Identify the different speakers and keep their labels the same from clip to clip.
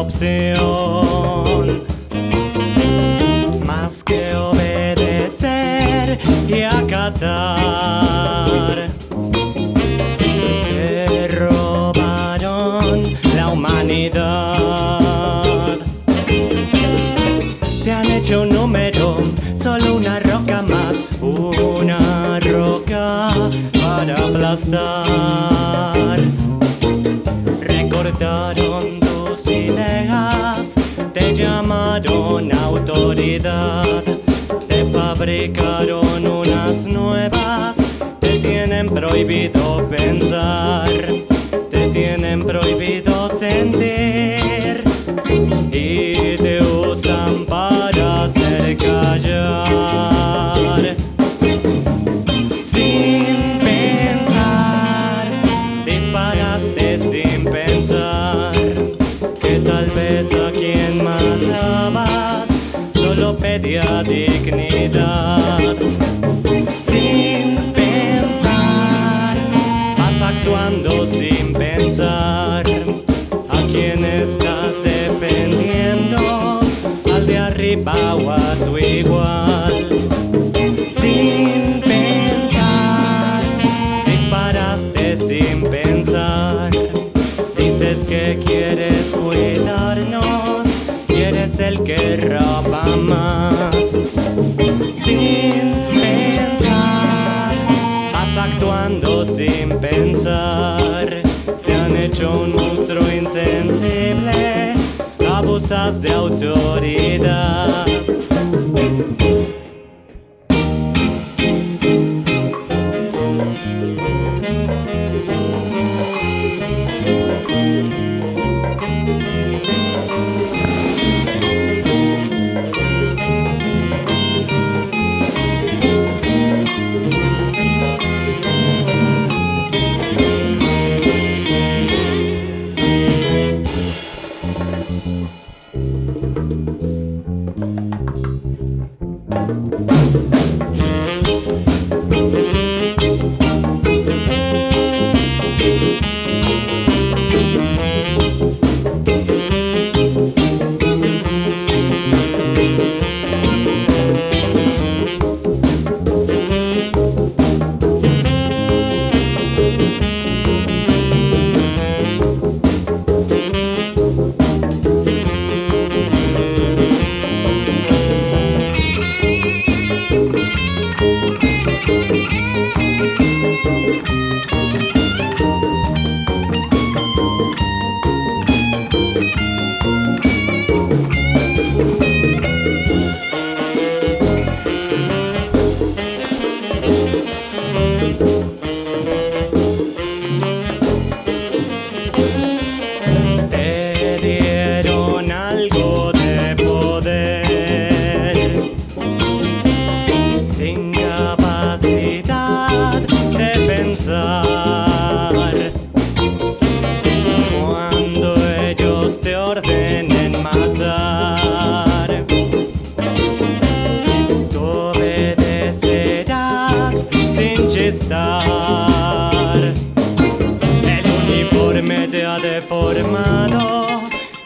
Speaker 1: opción más que obedecer y acatar. Te robaron la humanidad. Te han hecho un número, solo una roca más, una roca para aplastar. Te fabricaron unas nuevas, te tienen prohibido pensar, te tienen prohibido sentir dignidad. Sin pensar, vas actuando sin pensar a quién estás defendiendo, al de arriba o a tu igual. Sin pensar, disparaste sin pensar. Dices que quieres cuidarnos y eres el que hecho un monstruo insensible, abusas de autoridad.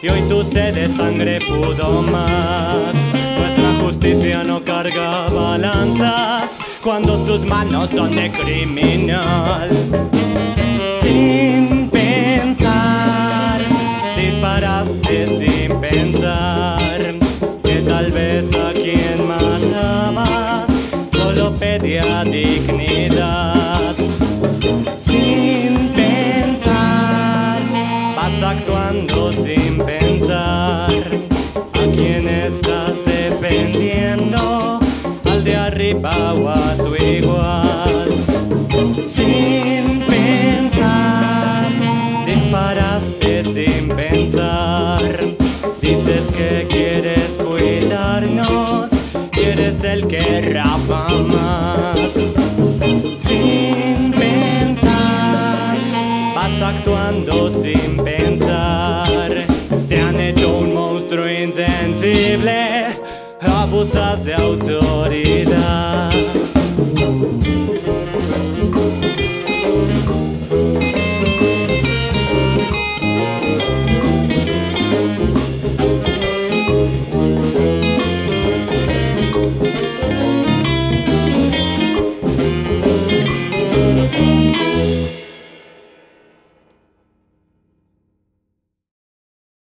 Speaker 1: Y hoy tu sed de sangre pudo más. Nuestra justicia no carga balanzas cuando tus manos son de criminal. Sin pensar, disparaste sin pensar que tal vez a quien matabas solo pedía dignidad sin pensar, vas actuando sin ¿Al de arriba o a tu igual? Sin pensar, disparaste sin pensar. Dices que quieres cuidarnos y eres el que rapa más sin pensar, vas actuando sin pensar. Te han hecho un monstruo insensible, abusas de autoridade.